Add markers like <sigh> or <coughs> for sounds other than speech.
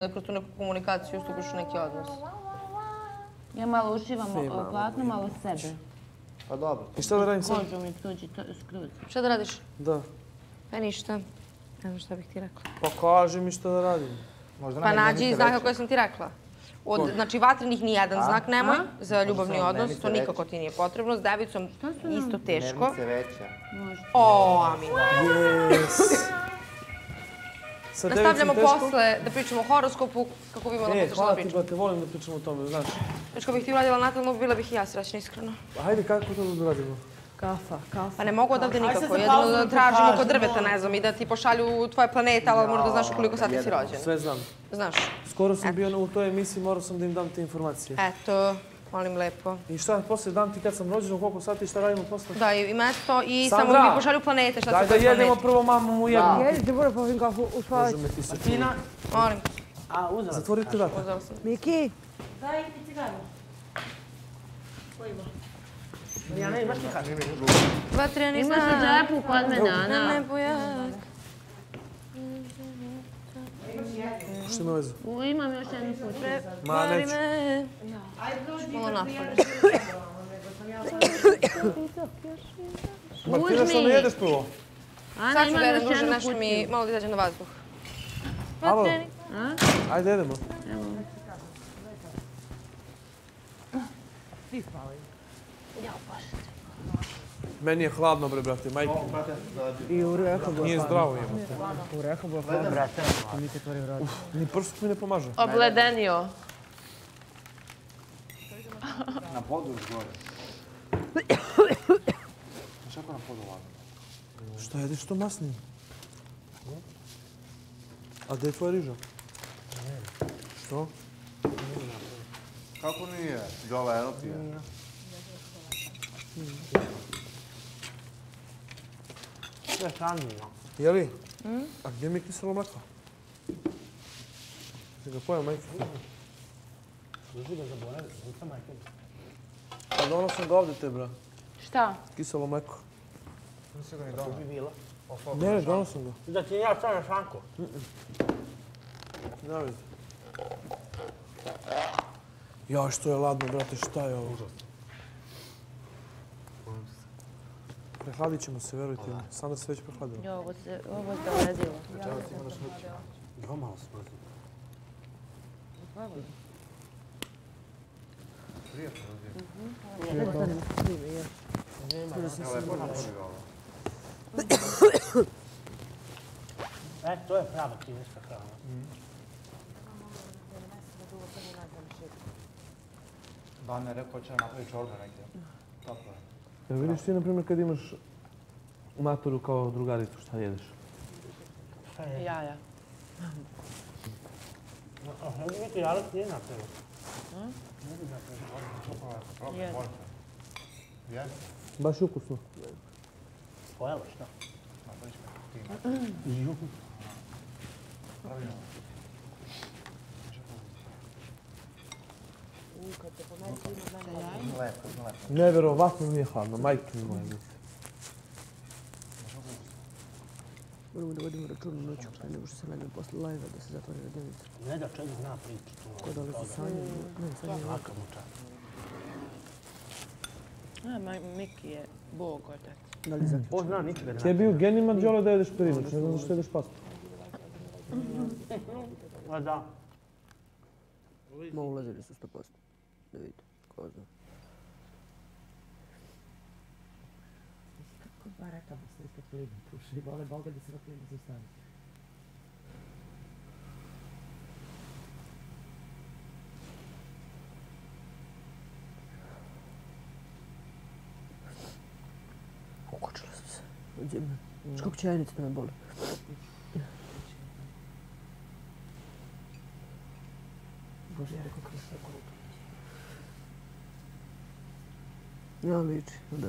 da kroz tu neku komunikaciju stupiš u neki odnos. Ja malo uživam Sve malo sebe. Pa dobro. I šta da radim sad? Kožu mi tuđi to skroz. Šta da radiš? Da. Pa ništa. Ne znam šta bih ti rekla. Pa kaži mi šta da radim. Možda Pa nađi znaka koje sam ti rekla. Od, znači, vatrenih ni jedan znak nemoj za ljubavni Samo odnos, to nikako ti nije potrebno. S devicom isto teško. Dnevnica veća. O, Amin. Yes. Sa Nastavljamo posle da pričamo o horoskopu, kako bi malo E, posle što da hvala ti, pričamo. brate, volim da pričamo o tome, znaš. Znači, kako bih ti uradila natalno, bila bih i ja srećna, iskreno. Hajde, kako to da radimo? Kafa, kafa. Pa ne mogu odavde nikako, jedino pauzu da tražimo kod drveta, ne znam, i da ti pošalju tvoje planete, ali možda znaš koliko sati si rođen. Sve znam. Znaš. Skoro sam bio u toj emisiji, morao sam da im dam te informacije. Eto, molim lepo. I šta, poslije dam ti kad sam rođen, u koliko sati, šta radimo posle? Da, i mesto i Sandra! samo mi pošalju planete, šta Daj da jedemo prvo mamu mu jednu. Jedite, mora popim kafu u spavać. Može me ti se Tina, Molim, a uzela. Zatvorite vrata. uzela sam. Miki, Ja ne, imaš ti kad? Vatreni Imaš u znak, džepu kod mene, na Ana. nebu jak. Što ima veze? U, Imam još jednu kuću. Ma, neću. Malo napolje. Martina, što ne jedeš prvo? Ana, imam da još jednu nešto mi malo da izađem na vazduh. Alo, ajde jedemo. Meni je hladno, bre, brate, majke. i u rehabu. Nije zdravo imamo. U rehabu. Brate, Ni prst mi ne pomaže. Obledenio. Na podu još gore. <coughs> Znaš kako na podu lagano? Šta jedeš to masnim? A gdje je tvoja riža? Što? Kako nije? Dole, eno ti je. Sve šarmino. Je li? A gdje mi je kiselo mleko? Si ga pojel, majke? Služi da zaboravim, nisam majke. Pa dono sam ga ovdje te, bra. Šta? Kiselo mleko. Nisi ga ni doma. Bi bila. Ne, ne, dono sam ga. Da ti ja stavim šanku. Ne vidi. Ja, što je ladno, brate, šta je ovo? Prehladit ćemo se, verujte mi. Sandra se već prehladila. Jo, ovo se, ovo se doledilo. Jo, malo smrzim. E, to je prava kineska hrana. Bane rekao će napraviti čorbe neke. Tako je. Jel vidiš ti, na primjer, kad imaš u maturu kao drugaricu, šta jedeš? Šta je? Jaja. Oh, ne vidite, Alex nije napravio. Jedan. Jesi? Baš je ukusno. Pojela, šta? Napravit ćemo. Ju. Pravilno. Lepo, lepo. Neverovatno mi je hladno, majke mi moje. Moramo da vodimo račun u noću, pre nego što se legnem posle live da se zatvori radionica. Ne da čovjek zna priču. to Ko da li se sanje? Ne, sanje. Svaka mu čast. A, ma- Miki je bog otac. Da li zaključ? On zna ničega da Tebi u genima džole da jedeš perinač, ne znam zašto jedeš pastu. Ma da. Ma ulazili su 100%. Da vidite, ko zna. Pa rekao da se isto primi. Puši, vole Boga da se da se stane. Ukočila sam se. Uđe me. Što kako čajnica da me boli. Bože, ja rekao kako se Ja liči. Da.